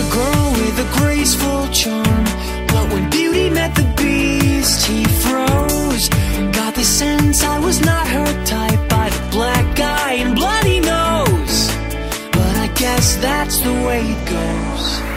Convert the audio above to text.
a girl with a graceful charm. But when beauty met the beast, he froze. Got the sense I was not her type By the black eye and bloody nose. But I guess that's the way it goes.